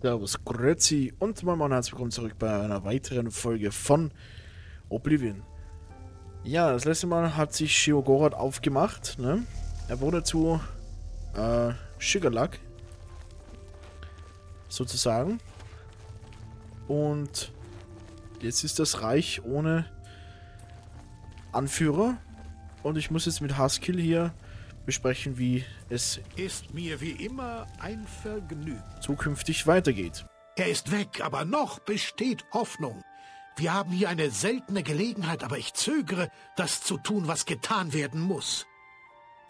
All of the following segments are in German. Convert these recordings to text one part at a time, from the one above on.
Servus, Grüezi und moin moin herzlich willkommen zurück bei einer weiteren Folge von Oblivion. Ja, das letzte Mal hat sich Shiogorath aufgemacht, ne? Er wurde zu äh, Sugarluck sozusagen. Und jetzt ist das Reich ohne Anführer. Und ich muss jetzt mit Haskill hier besprechen, wie es Ist mir wie immer ein Vergnügen. zukünftig weitergeht. Er ist weg, aber noch besteht Hoffnung. Wir haben hier eine seltene Gelegenheit, aber ich zögere, das zu tun, was getan werden muss.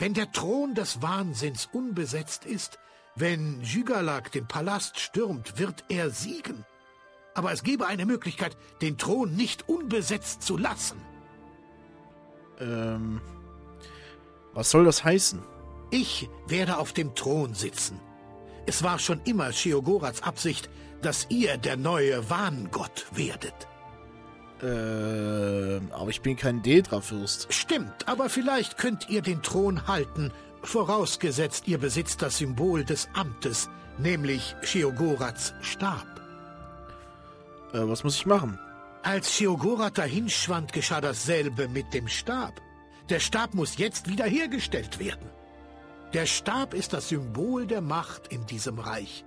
Wenn der Thron des Wahnsinns unbesetzt ist, wenn Jügalak den Palast stürmt, wird er siegen. Aber es gäbe eine Möglichkeit, den Thron nicht unbesetzt zu lassen. Ähm, was soll das heißen? Ich werde auf dem Thron sitzen. Es war schon immer Shiogorats Absicht, dass ihr der neue Wahngott werdet. Ähm, aber ich bin kein Dedra-Fürst. Stimmt, aber vielleicht könnt ihr den Thron halten, vorausgesetzt ihr besitzt das Symbol des Amtes, nämlich Shiogorats Stab. Äh, was muss ich machen? Als Shiogorat dahinschwand, geschah dasselbe mit dem Stab. Der Stab muss jetzt wiederhergestellt werden. Der Stab ist das Symbol der Macht in diesem Reich.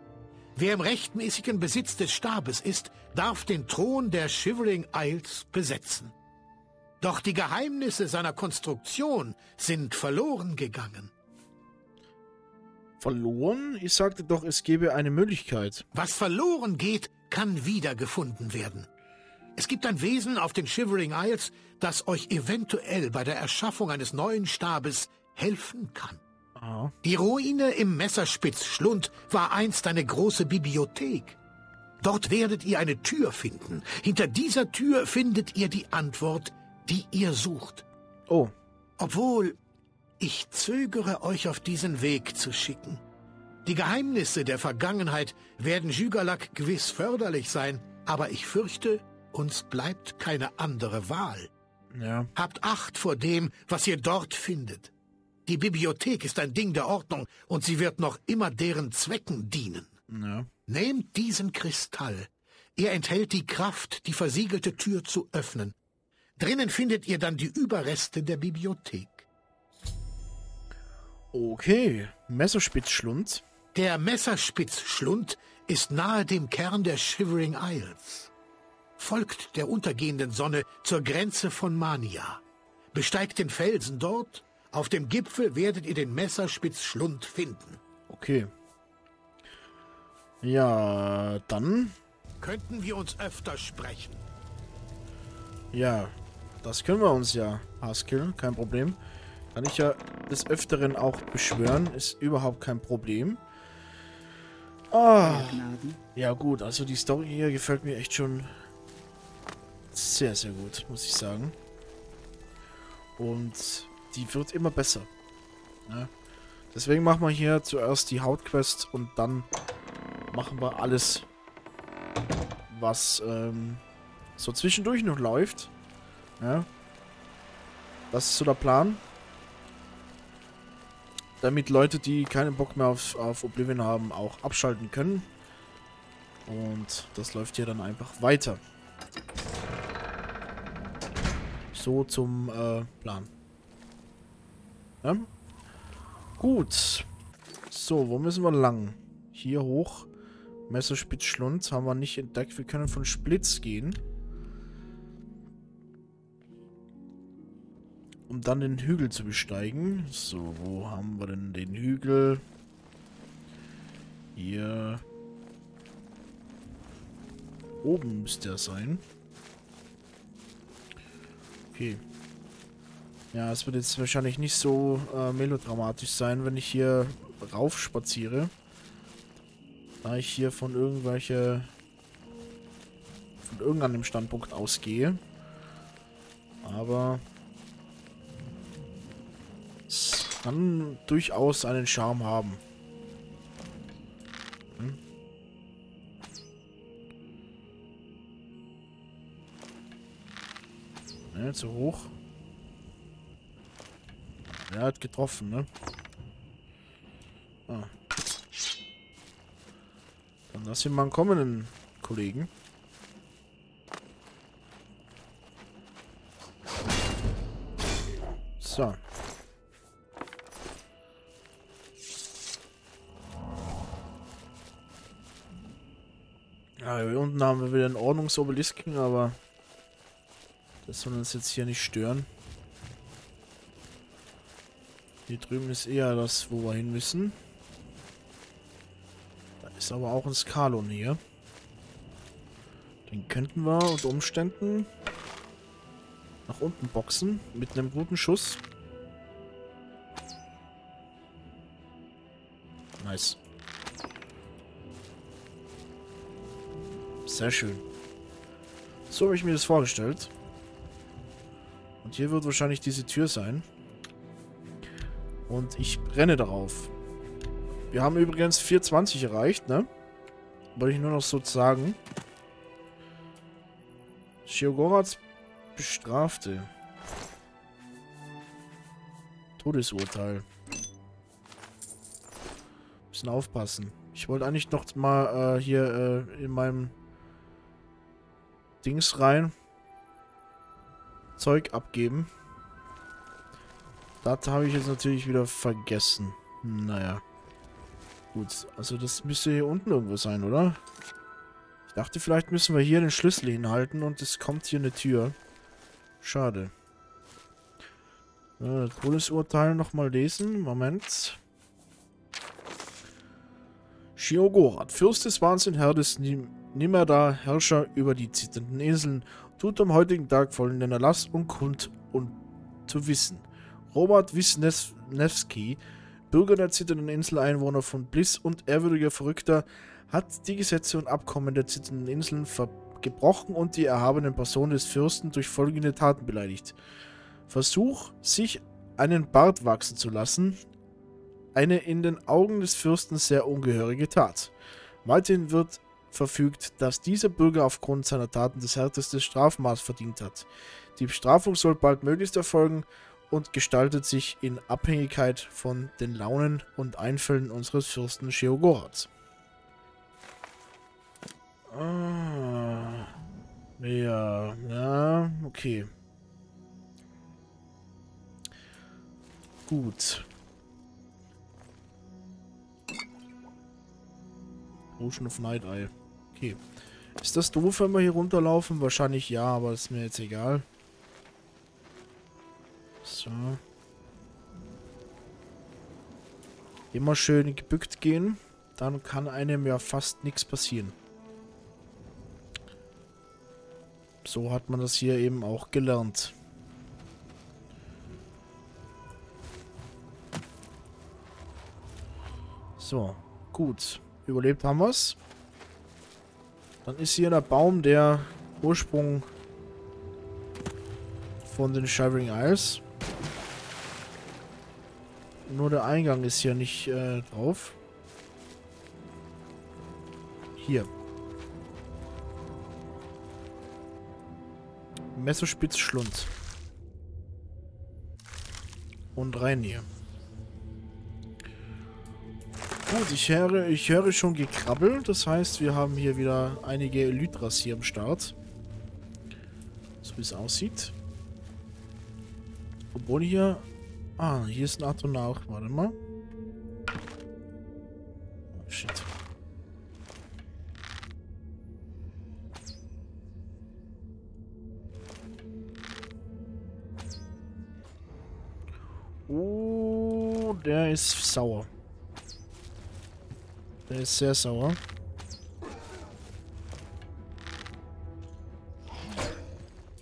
Wer im rechtmäßigen Besitz des Stabes ist, darf den Thron der Shivering Isles besetzen. Doch die Geheimnisse seiner Konstruktion sind verloren gegangen. Verloren? Ich sagte doch, es gäbe eine Möglichkeit. Was verloren geht, kann wiedergefunden werden. Es gibt ein Wesen auf den Shivering Isles, das euch eventuell bei der Erschaffung eines neuen Stabes helfen kann. Ah. Die Ruine im Messerspitzschlund war einst eine große Bibliothek. Dort werdet ihr eine Tür finden. Hinter dieser Tür findet ihr die Antwort, die ihr sucht. Oh, Obwohl, ich zögere euch auf diesen Weg zu schicken. Die Geheimnisse der Vergangenheit werden Jügalak gewiss förderlich sein, aber ich fürchte, uns bleibt keine andere Wahl. ja. Habt Acht vor dem, was ihr dort findet. Die Bibliothek ist ein Ding der Ordnung und sie wird noch immer deren Zwecken dienen. Ja. Nehmt diesen Kristall. Er enthält die Kraft, die versiegelte Tür zu öffnen. Drinnen findet ihr dann die Überreste der Bibliothek. Okay. Messerspitzschlund. Der Messerspitzschlund ist nahe dem Kern der Shivering Isles. Folgt der untergehenden Sonne zur Grenze von Mania. Besteigt den Felsen dort. Auf dem Gipfel werdet ihr den Messerspitzschlund finden. Okay. Ja, dann. Könnten wir uns öfter sprechen? Ja, das können wir uns ja, Haskill. Kein Problem. Kann ich ja des Öfteren auch beschwören. Ist überhaupt kein Problem. Ah. Ja gut, also die Story hier gefällt mir echt schon sehr, sehr gut, muss ich sagen. Und die wird immer besser. Ja. Deswegen machen wir hier zuerst die Hauptquest und dann machen wir alles, was ähm, so zwischendurch noch läuft. Ja. Das ist so der Plan. Damit Leute, die keinen Bock mehr auf, auf Oblivion haben, auch abschalten können. Und das läuft hier dann einfach weiter. So zum äh, Plan. Ja? Gut. So, wo müssen wir lang? Hier hoch. Messerspitzschlund haben wir nicht entdeckt. Wir können von Splitz gehen. Um dann den Hügel zu besteigen. So, wo haben wir denn den Hügel? Hier. Oben müsste er sein. Okay. Ja, es wird jetzt wahrscheinlich nicht so äh, melodramatisch sein, wenn ich hier rauf spaziere. Da ich hier von irgendwelche von irgendeinem Standpunkt ausgehe. Aber es kann durchaus einen Charme haben. Ne, zu hoch. Er hat getroffen, ne? Ah. Dann Lass ihn mal kommen, Kollegen. So. Ja, hier unten haben wir wieder einen Ordnungsobelisken, aber das soll uns jetzt hier nicht stören. Hier drüben ist eher das, wo wir hin müssen. Da ist aber auch ein Skalon hier. Den könnten wir unter Umständen nach unten boxen mit einem guten Schuss. Nice. Sehr schön. So habe ich mir das vorgestellt. Und hier wird wahrscheinlich diese Tür sein. Und ich brenne darauf. Wir haben übrigens 420 erreicht, ne? Wollte ich nur noch so sagen. Shiogorats Bestrafte. Todesurteil. Müssen aufpassen. Ich wollte eigentlich noch mal äh, hier äh, in meinem Dings rein Zeug abgeben. Das habe ich jetzt natürlich wieder vergessen. Naja. Gut, also das müsste hier unten irgendwo sein, oder? Ich dachte, vielleicht müssen wir hier den Schlüssel hinhalten und es kommt hier eine Tür. Schade. Äh, Todesurteil nochmal lesen. Moment. Shiogorat, Fürst des Wahnsinn, Herr des Nimmerda, Herrscher über die zitternden Inseln, tut am heutigen Tag folgenden Erlass und kund und zu wissen. Robert Wisniewski, Bürger der zitternden Insel, Einwohner von Bliss und ehrwürdiger Verrückter, hat die Gesetze und Abkommen der zitternden Inseln gebrochen und die erhabenen Person des Fürsten durch folgende Taten beleidigt. Versuch, sich einen Bart wachsen zu lassen, eine in den Augen des Fürsten sehr ungehörige Tat. Weiterhin wird verfügt, dass dieser Bürger aufgrund seiner Taten das härteste Strafmaß verdient hat. Die Bestrafung soll baldmöglichst erfolgen und gestaltet sich in Abhängigkeit von den Launen und Einfällen unseres Fürsten Sheogorats. Ah, ja, ja, okay. Gut. Ocean of Night Eye. Okay. Ist das doof, wenn wir hier runterlaufen? Wahrscheinlich ja, aber ist mir jetzt egal. So. Immer schön gebückt gehen. Dann kann einem ja fast nichts passieren. So hat man das hier eben auch gelernt. So, gut. Überlebt haben wir es. Dann ist hier der Baum der Ursprung von den Shivering Isles. Nur der Eingang ist hier nicht äh, drauf. Hier. Messerspitzschlund. Und rein hier. Gut, ich höre, ich höre schon gekrabbelt. Das heißt, wir haben hier wieder einige Elytras hier am Start. So wie es aussieht. Obwohl hier... Ah, hier ist ein Atonach. Warte mal. Oh, shit. Oh, der ist sauer. Der ist sehr sauer.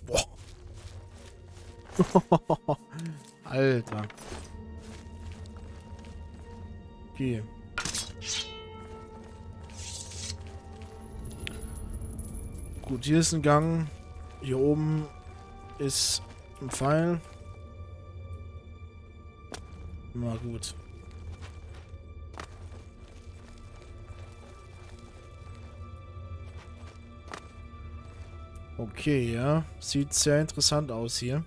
Boah. Alter. Okay. Gut, hier ist ein Gang. Hier oben ist ein Pfeil. Na gut. Okay, ja. Sieht sehr interessant aus hier.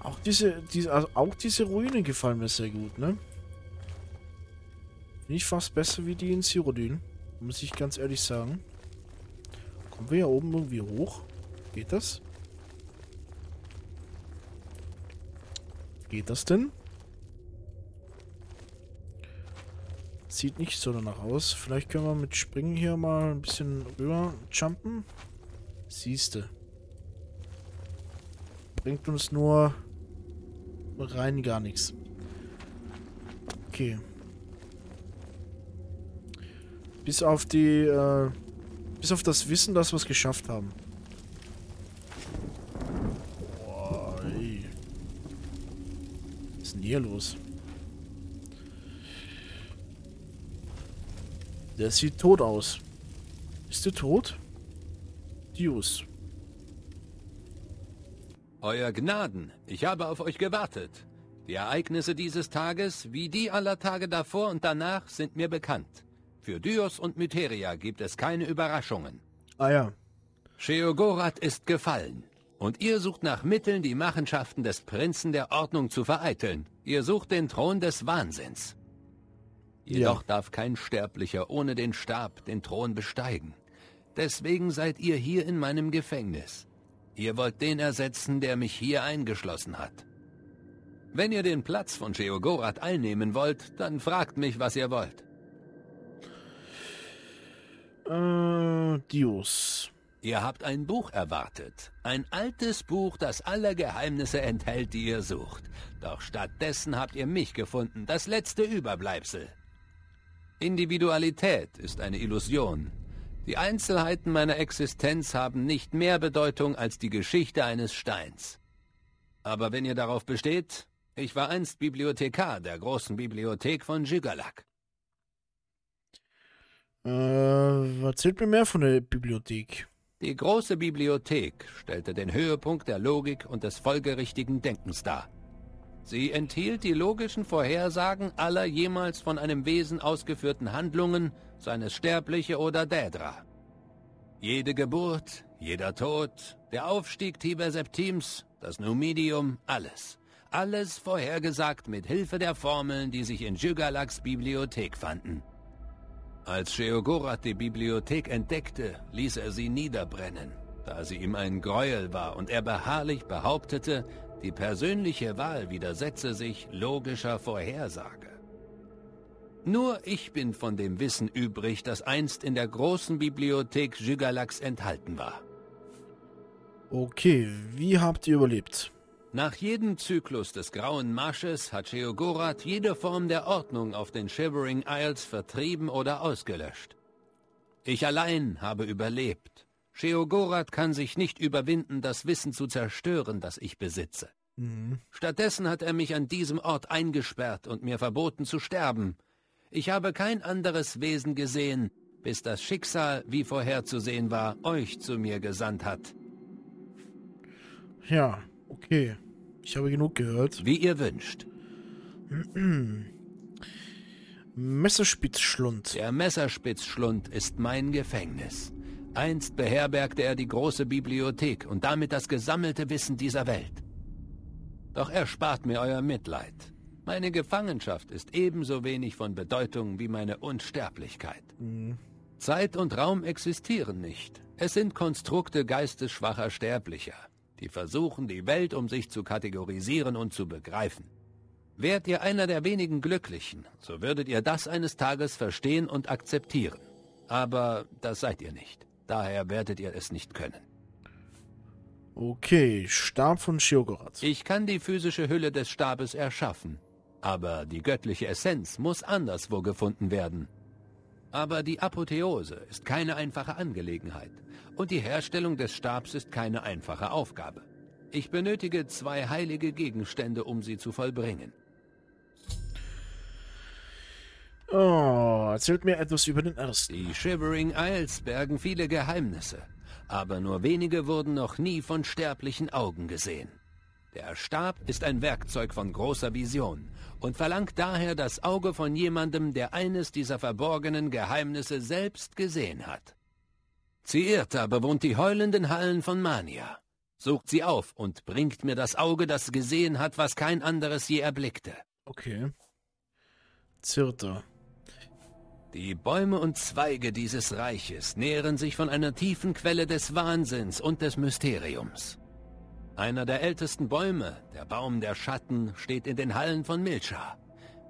Auch diese, diese, also auch diese Ruinen gefallen mir sehr gut, ne? Ich fast besser wie die in Cyrodiil. Muss ich ganz ehrlich sagen. Kommen wir hier oben irgendwie hoch? Geht das? Geht das denn? Sieht nicht so danach aus. Vielleicht können wir mit Springen hier mal ein bisschen rüber jumpen. Siehste. Bringt uns nur rein gar nichts. Okay. Bis auf die, äh, bis auf das Wissen, dass wir es geschafft haben. Boah, ey. Was ist denn hier los? Der sieht tot aus. Ist der tot? Dius. Euer Gnaden, ich habe auf euch gewartet. Die Ereignisse dieses Tages, wie die aller Tage davor und danach, sind mir bekannt. Für Dios und Myteria gibt es keine Überraschungen. Ah ja. Sheogorath ist gefallen. Und ihr sucht nach Mitteln, die Machenschaften des Prinzen der Ordnung zu vereiteln. Ihr sucht den Thron des Wahnsinns. Jedoch ja. darf kein Sterblicher ohne den Stab den Thron besteigen. Deswegen seid ihr hier in meinem Gefängnis. Ihr wollt den ersetzen, der mich hier eingeschlossen hat. Wenn ihr den Platz von Sheogorath einnehmen wollt, dann fragt mich, was ihr wollt. Äh, Dios. Ihr habt ein Buch erwartet. Ein altes Buch, das alle Geheimnisse enthält, die ihr sucht. Doch stattdessen habt ihr mich gefunden, das letzte Überbleibsel. Individualität ist eine Illusion. Die Einzelheiten meiner Existenz haben nicht mehr Bedeutung als die Geschichte eines Steins. Aber wenn ihr darauf besteht, ich war einst Bibliothekar der großen Bibliothek von Jigalak. Äh, erzählt mir mehr von der Bibliothek. Die große Bibliothek stellte den Höhepunkt der Logik und des folgerichtigen Denkens dar. Sie enthielt die logischen Vorhersagen aller jemals von einem Wesen ausgeführten Handlungen, seines Sterbliche oder Dädra. Jede Geburt, jeder Tod, der Aufstieg Tiber Septims, das Numidium, alles. Alles vorhergesagt mit Hilfe der Formeln, die sich in Jygalaks Bibliothek fanden. Als Sheogorath die Bibliothek entdeckte, ließ er sie niederbrennen, da sie ihm ein Gräuel war und er beharrlich behauptete, die persönliche Wahl widersetze sich logischer Vorhersage. Nur ich bin von dem Wissen übrig, das einst in der großen Bibliothek Jygalax enthalten war. Okay, wie habt ihr überlebt? Nach jedem Zyklus des Grauen Marsches hat Sheogorath jede Form der Ordnung auf den Shivering Isles vertrieben oder ausgelöscht. Ich allein habe überlebt. Sheogorath kann sich nicht überwinden, das Wissen zu zerstören, das ich besitze. Mhm. Stattdessen hat er mich an diesem Ort eingesperrt und mir verboten zu sterben. Ich habe kein anderes Wesen gesehen, bis das Schicksal, wie vorherzusehen war, euch zu mir gesandt hat. Ja, okay. Ich habe genug gehört. Wie ihr wünscht. Messerspitzschlund. Der Messerspitzschlund ist mein Gefängnis. Einst beherbergte er die große Bibliothek und damit das gesammelte Wissen dieser Welt. Doch er spart mir euer Mitleid. Meine Gefangenschaft ist ebenso wenig von Bedeutung wie meine Unsterblichkeit. Mhm. Zeit und Raum existieren nicht. Es sind Konstrukte geistesschwacher Sterblicher, die versuchen, die Welt um sich zu kategorisieren und zu begreifen. Wärt ihr einer der wenigen Glücklichen, so würdet ihr das eines Tages verstehen und akzeptieren. Aber das seid ihr nicht. Daher werdet ihr es nicht können. Okay, Stab von Shiogorath. Ich kann die physische Hülle des Stabes erschaffen, aber die göttliche Essenz muss anderswo gefunden werden. Aber die Apotheose ist keine einfache Angelegenheit und die Herstellung des Stabs ist keine einfache Aufgabe. Ich benötige zwei heilige Gegenstände, um sie zu vollbringen. Oh, erzählt mir etwas über den ersten. Die Shivering Isles bergen viele Geheimnisse, aber nur wenige wurden noch nie von sterblichen Augen gesehen. Der Stab ist ein Werkzeug von großer Vision und verlangt daher das Auge von jemandem, der eines dieser verborgenen Geheimnisse selbst gesehen hat. Ziirta bewohnt die heulenden Hallen von Mania. Sucht sie auf und bringt mir das Auge, das gesehen hat, was kein anderes je erblickte. Okay. Zirter. Die Bäume und Zweige dieses Reiches nähren sich von einer tiefen Quelle des Wahnsinns und des Mysteriums. Einer der ältesten Bäume, der Baum der Schatten, steht in den Hallen von Milcha.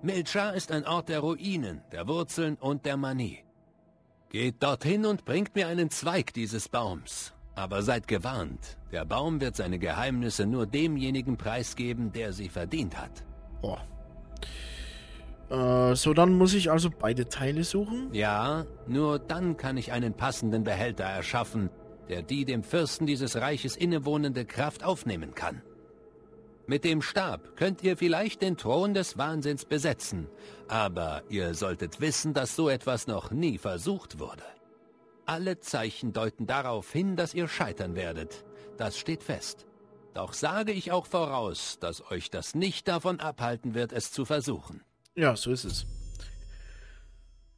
Milcha ist ein Ort der Ruinen, der Wurzeln und der Manie. Geht dorthin und bringt mir einen Zweig dieses Baums. Aber seid gewarnt, der Baum wird seine Geheimnisse nur demjenigen preisgeben, der sie verdient hat. Boah. Äh, so, dann muss ich also beide Teile suchen? Ja, nur dann kann ich einen passenden Behälter erschaffen, der die dem Fürsten dieses Reiches innewohnende Kraft aufnehmen kann. Mit dem Stab könnt ihr vielleicht den Thron des Wahnsinns besetzen, aber ihr solltet wissen, dass so etwas noch nie versucht wurde. Alle Zeichen deuten darauf hin, dass ihr scheitern werdet. Das steht fest. Doch sage ich auch voraus, dass euch das nicht davon abhalten wird, es zu versuchen. Ja, so ist es.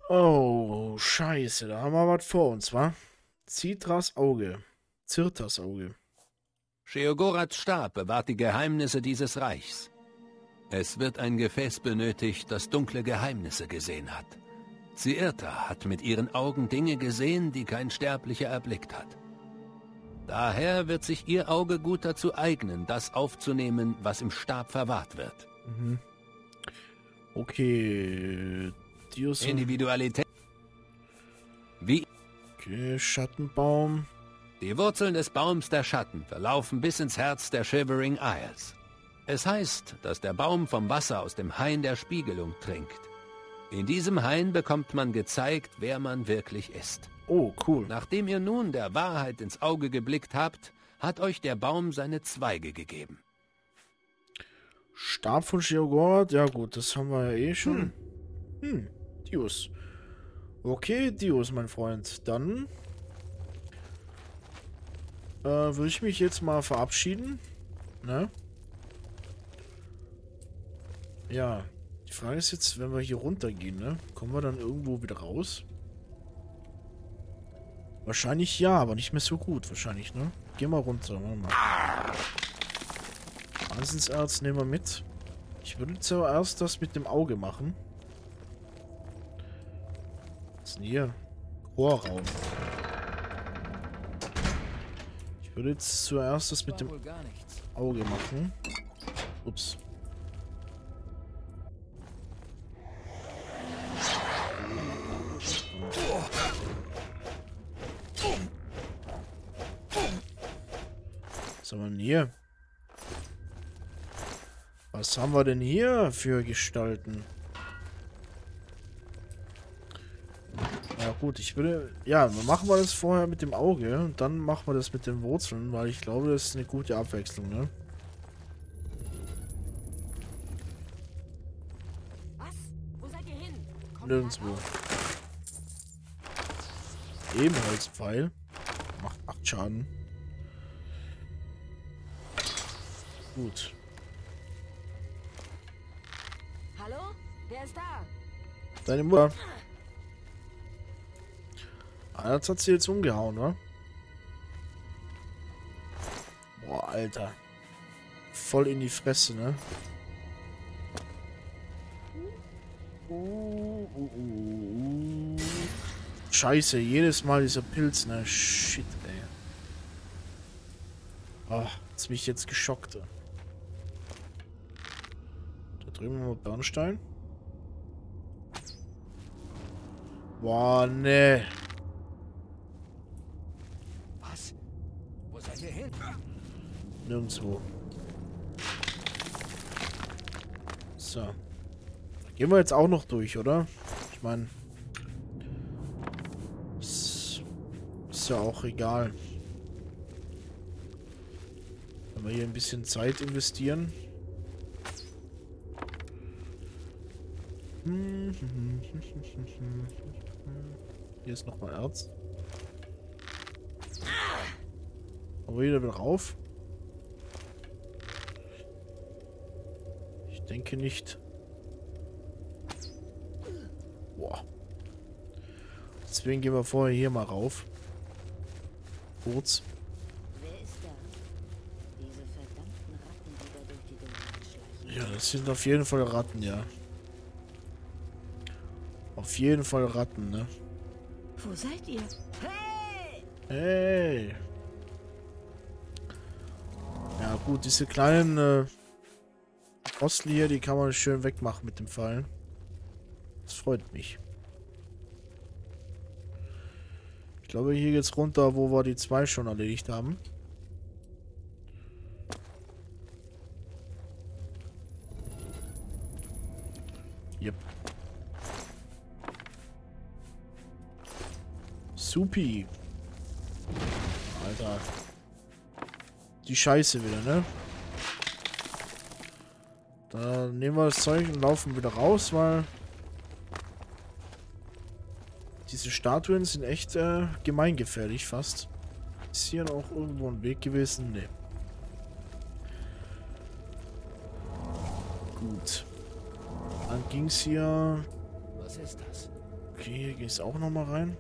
Oh, scheiße, da haben wir was vor uns, wa? Citras Auge. Zirtas Auge. Sheogorats Stab bewahrt die Geheimnisse dieses Reichs. Es wird ein Gefäß benötigt, das dunkle Geheimnisse gesehen hat. Zirta hat mit ihren Augen Dinge gesehen, die kein Sterblicher erblickt hat. Daher wird sich ihr Auge gut dazu eignen, das aufzunehmen, was im Stab verwahrt wird. Mhm. Okay. Dios Individualität. Wie Okay, Schattenbaum. Die Wurzeln des Baums der Schatten verlaufen bis ins Herz der Shivering Isles. Es heißt, dass der Baum vom Wasser aus dem Hain der Spiegelung trinkt. In diesem Hain bekommt man gezeigt, wer man wirklich ist. Oh, cool. Nachdem ihr nun der Wahrheit ins Auge geblickt habt, hat euch der Baum seine Zweige gegeben. Stab von Sheogorath? Ja gut, das haben wir ja eh schon. Hm, hm. Dios. Okay, Dios, mein Freund. Dann äh, würde ich mich jetzt mal verabschieden. Ne? Ja. Die Frage ist jetzt, wenn wir hier runtergehen, ne? Kommen wir dann irgendwo wieder raus? Wahrscheinlich ja, aber nicht mehr so gut, wahrscheinlich, ne? Geh mal runter, warte mal. Wahnsinnserz nehmen wir mit. Ich würde zuerst das mit dem Auge machen. Was ist denn hier? Chorraum. Ich würde jetzt zuerst das mit dem Auge machen. Ups. Was haben wir denn hier? Was haben wir denn hier für Gestalten? Ja gut, ich würde... Ja, machen wir das vorher mit dem Auge und dann machen wir das mit den Wurzeln, weil ich glaube, das ist eine gute Abwechslung, ne? Was? Wo seid ihr hin? Kommt Nirgendwo. Ebenholzpfeil. Macht 8 Schaden. Gut. Wer ist da? Deine Mutter. Ah, das hat sie jetzt umgehauen, ne? Boah, Alter. Voll in die Fresse, ne? Scheiße, jedes Mal dieser Pilz, ne? Shit, ey. Ah, hat's mich jetzt geschockt. Da drüben haben wir Bernstein. Boah, ne. Was? Wo seid ihr hin? Nirgendwo. So. Gehen wir jetzt auch noch durch, oder? Ich meine... Ist, ist ja auch egal. Wenn wir hier ein bisschen Zeit investieren. Hm, hier ist nochmal Erz. Aber jeder will rauf. Ich denke nicht. Boah. Deswegen gehen wir vorher hier mal rauf. Kurz. Ja, das sind auf jeden Fall Ratten, ja. Auf jeden Fall Ratten, ne? Wo seid ihr? Hey! Hey! Ja gut, diese kleinen äh, Apostel hier, die kann man schön wegmachen mit dem Fallen. Das freut mich. Ich glaube, hier geht's runter, wo wir die zwei schon erledigt haben. Supi. Alter. Die Scheiße wieder, ne? Da nehmen wir das Zeug und laufen wieder raus, weil diese Statuen sind echt äh, gemeingefährlich fast. Ist hier noch irgendwo ein Weg gewesen? Ne. Gut. Dann ging es hier... Was ist das? Okay, hier ging es auch nochmal rein.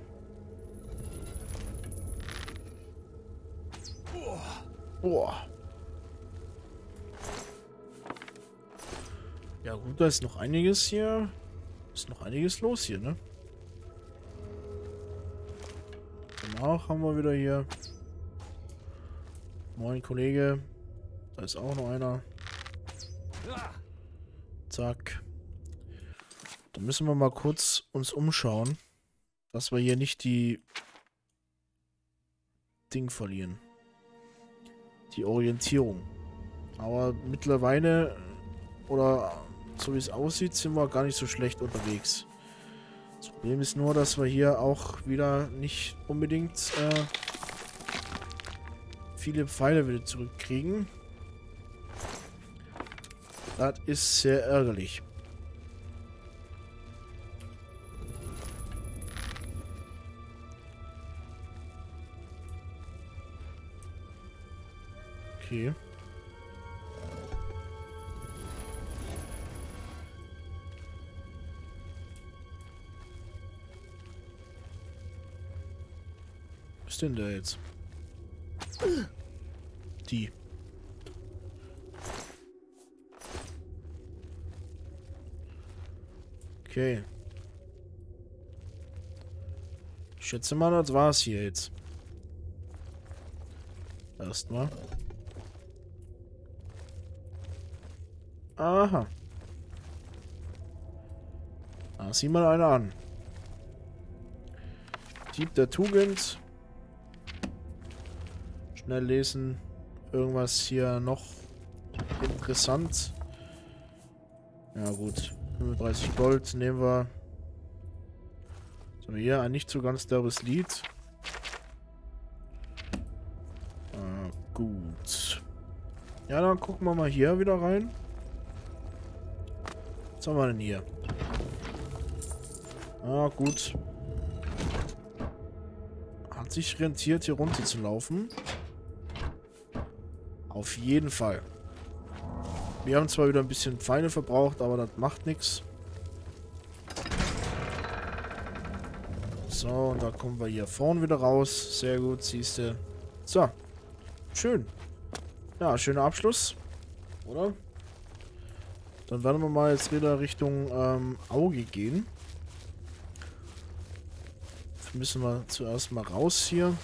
Boah. Ja gut, da ist noch einiges hier. Ist noch einiges los hier, ne? Danach haben wir wieder hier. Moin Kollege. Da ist auch noch einer. Zack. Dann müssen wir mal kurz uns umschauen. Dass wir hier nicht die Ding verlieren. Die Orientierung. Aber mittlerweile, oder so wie es aussieht, sind wir gar nicht so schlecht unterwegs. Das Problem ist nur, dass wir hier auch wieder nicht unbedingt äh, viele Pfeile wieder zurückkriegen. Das ist sehr ärgerlich. Okay. Was ist denn da jetzt? Die. Okay. Ich schätze mal, das war's hier jetzt. Erstmal. Aha. Da sieh mal einer an. Dieb der Tugend. Schnell lesen. Irgendwas hier noch interessant. Ja gut. 35 Gold nehmen wir. So, hier ein nicht so ganz derbes Lied. Ah, gut. Ja, dann gucken wir mal hier wieder rein. Was haben wir denn hier? Ah, gut. Hat sich rentiert, hier runter zu laufen. Auf jeden Fall. Wir haben zwar wieder ein bisschen Pfeile verbraucht, aber das macht nichts. So, und da kommen wir hier vorne wieder raus. Sehr gut, siehst du. So. Schön. Ja, schöner Abschluss. Oder? Dann werden wir mal jetzt wieder Richtung ähm, Auge gehen. Dafür müssen wir zuerst mal raus hier.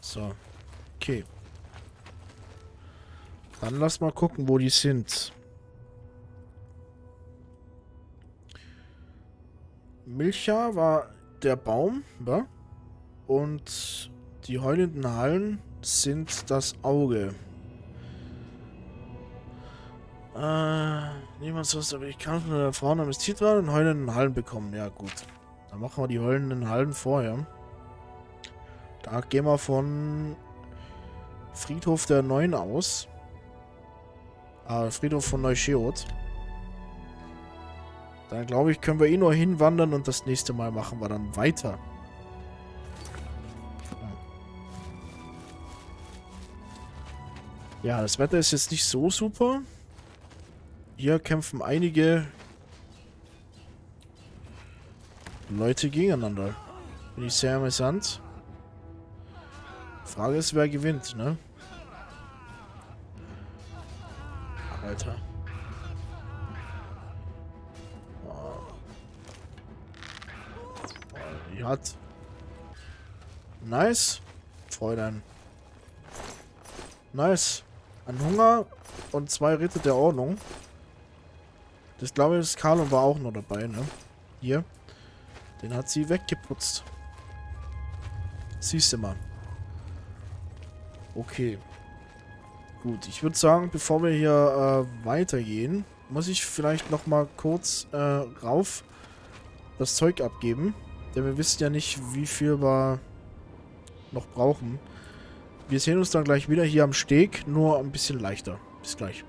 So. Okay. Dann lass mal gucken, wo die sind. Milcha war der Baum, wa? Und die heulenden Hallen sind das Auge. Äh, niemand sonst, aber ich kann von der Frau amnestiert werden und heulenden Hallen bekommen. Ja, gut. Dann machen wir die heulenden Hallen vorher. Da gehen wir von Friedhof der Neuen aus. Ah, Friedhof von Neuschirot. Dann glaube ich, können wir eh nur hinwandern und das nächste Mal machen wir dann weiter. Ja, das Wetter ist jetzt nicht so super. Hier kämpfen einige Leute gegeneinander. Finde ich sehr amüsant. Frage ist, wer gewinnt, ne? Alter. Die hat. Nice. Fräulein. Nice. Ein Hunger und zwei Ritter der Ordnung. Das glaube ich, das Carlo war auch noch dabei, ne? Hier. Den hat sie weggeputzt. Siehst du mal. Okay. Gut, ich würde sagen, bevor wir hier äh, weitergehen, muss ich vielleicht noch mal kurz äh, rauf das Zeug abgeben. Denn wir wissen ja nicht, wie viel wir noch brauchen. Wir sehen uns dann gleich wieder hier am Steg, nur ein bisschen leichter. Bis gleich.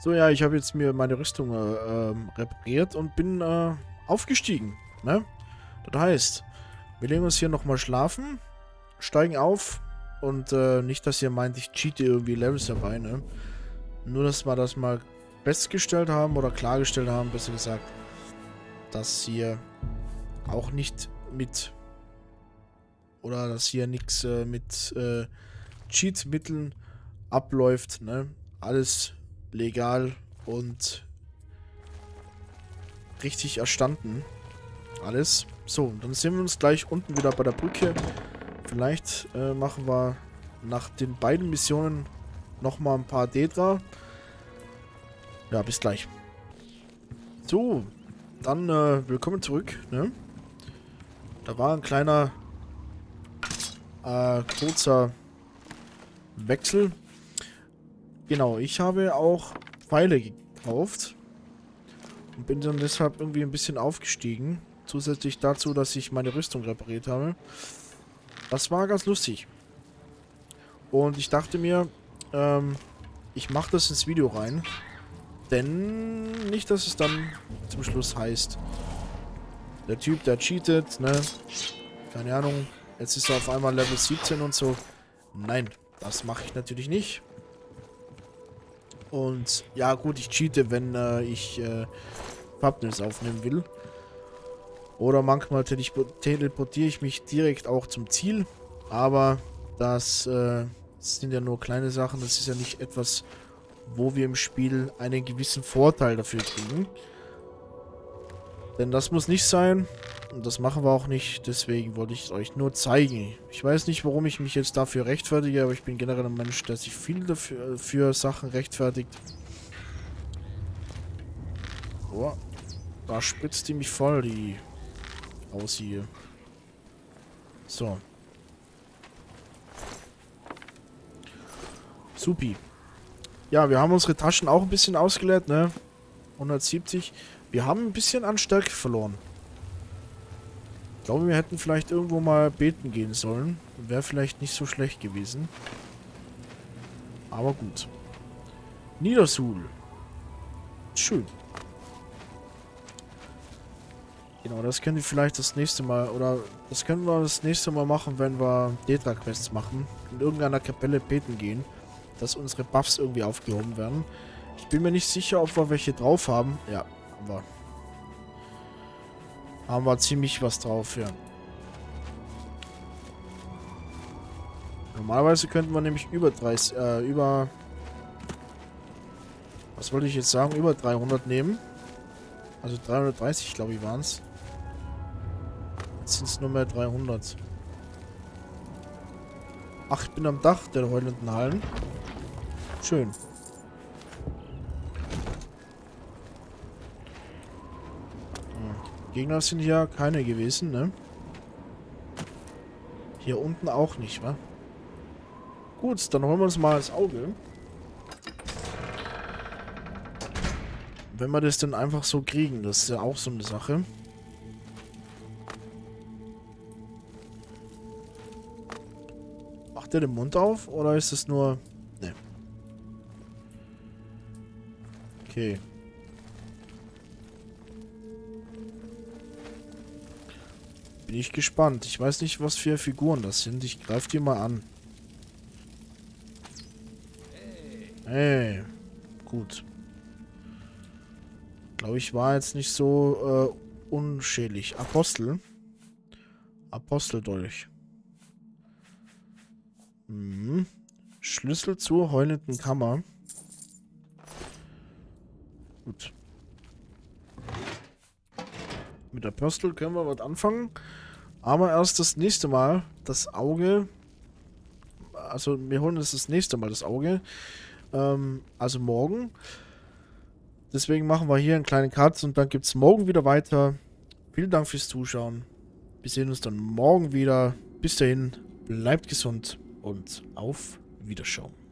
So, ja, ich habe jetzt mir meine Rüstung äh, ähm, repariert und bin äh, aufgestiegen. Ne? Das heißt, wir legen uns hier nochmal schlafen, steigen auf und äh, nicht, dass ihr meint, ich cheate irgendwie Levels dabei, ne? Nur, dass wir das mal festgestellt haben oder klargestellt haben, besser gesagt, dass hier auch nicht mit oder dass hier nichts äh, mit äh, Cheat-Mitteln abläuft, ne? Alles legal und richtig erstanden. Alles. So, dann sehen wir uns gleich unten wieder bei der Brücke. Vielleicht äh, machen wir nach den beiden Missionen nochmal ein paar Dedra. Ja, bis gleich. So, dann äh, willkommen zurück. Ne? Da war ein kleiner äh, kurzer Wechsel. Genau, ich habe auch Pfeile gekauft. Und bin dann deshalb irgendwie ein bisschen aufgestiegen. Zusätzlich dazu, dass ich meine Rüstung repariert habe. Das war ganz lustig. Und ich dachte mir, ähm, ich mache das ins Video rein. Denn nicht, dass es dann zum Schluss heißt, der Typ, der cheatet, ne? Keine Ahnung. Jetzt ist er auf einmal Level 17 und so. Nein, das mache ich natürlich nicht. Und ja gut, ich cheate, wenn äh, ich äh, Thumbnails aufnehmen will. Oder manchmal teleportiere ich mich direkt auch zum Ziel. Aber das, äh, das sind ja nur kleine Sachen. Das ist ja nicht etwas, wo wir im Spiel einen gewissen Vorteil dafür kriegen. Denn das muss nicht sein. Und das machen wir auch nicht. Deswegen wollte ich es euch nur zeigen. Ich weiß nicht, warum ich mich jetzt dafür rechtfertige, aber ich bin generell ein Mensch, der sich viel dafür für Sachen rechtfertigt. Oh, da spritzt die mich voll, die aus hier. So. Supi. Ja, wir haben unsere Taschen auch ein bisschen ausgeleert, ne? 170. Wir haben ein bisschen an Stärke verloren. Ich glaube, wir hätten vielleicht irgendwo mal beten gehen sollen. Wäre vielleicht nicht so schlecht gewesen. Aber gut. Niedersul. Schön. Genau, das können wir vielleicht das nächste Mal, oder das können wir das nächste Mal machen, wenn wir Detra-Quests machen. In irgendeiner Kapelle beten gehen, dass unsere Buffs irgendwie aufgehoben werden. Ich bin mir nicht sicher, ob wir welche drauf haben. Ja, haben wir. Haben wir ziemlich was drauf, ja. Normalerweise könnten wir nämlich über 30, äh, über... Was wollte ich jetzt sagen? Über 300 nehmen. Also 330, glaube ich, waren es. Jetzt sind es nur mehr 300. Ach, ich bin am Dach der heulenden Hallen. Schön. Gegner sind hier keine gewesen, ne? Hier unten auch nicht, wa? Gut, dann holen wir uns mal das Auge. Wenn wir das denn einfach so kriegen, das ist ja auch so eine Sache. der den Mund auf? Oder ist es nur... Ne. Okay. Bin ich gespannt. Ich weiß nicht, was für Figuren das sind. Ich greife die mal an. Hey. Gut. Glaube ich, war jetzt nicht so äh, unschädlich. Apostel. Aposteldolch. Mhm. Schlüssel zur heulenden Kammer. Der Pöstel können wir was anfangen. Aber erst das nächste Mal das Auge. Also wir holen uns das nächste Mal das Auge. Ähm, also morgen. Deswegen machen wir hier einen kleinen Cut und dann gibt es morgen wieder weiter. Vielen Dank fürs Zuschauen. Wir sehen uns dann morgen wieder. Bis dahin, bleibt gesund und auf Wiederschauen.